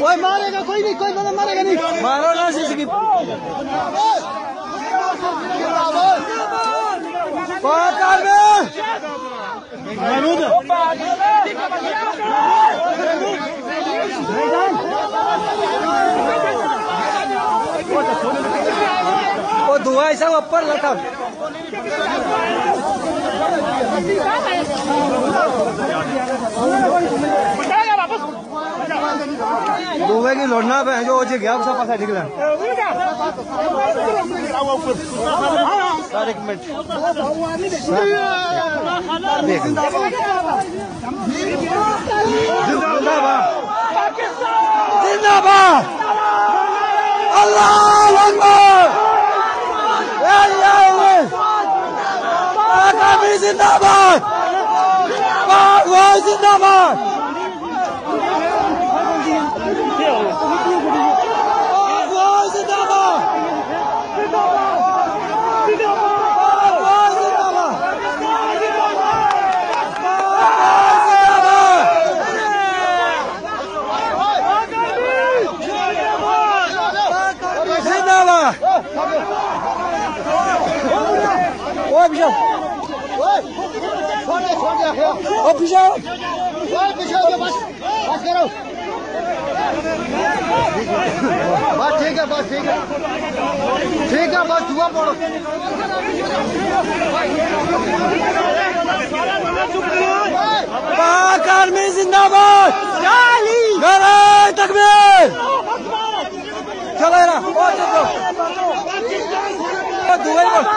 कोई मारेगा कोई नहीं कोई बंदा मारेगा नहीं। मारो ना जिसकी पाकर वो धुआँ ऐसा ऊपर लटा धुएँ की लौटना पे जो हो गया सब पासा निकला सर एक मिनट जिंदाबाद। जिंदाबाद। अल्लाह अकबर। जिंदाबाद। जिंदाबाद। जिंदाबाद ओ पिछा छोड़ दे छोड़ दे ओ पिछा ओए पीछे हो जाओ, बस बस करो बस ठीक है बस ठीक है ठीक है बस दुआ पढ़ो पाक आर्मी जिंदाबाद नारायण Duelo.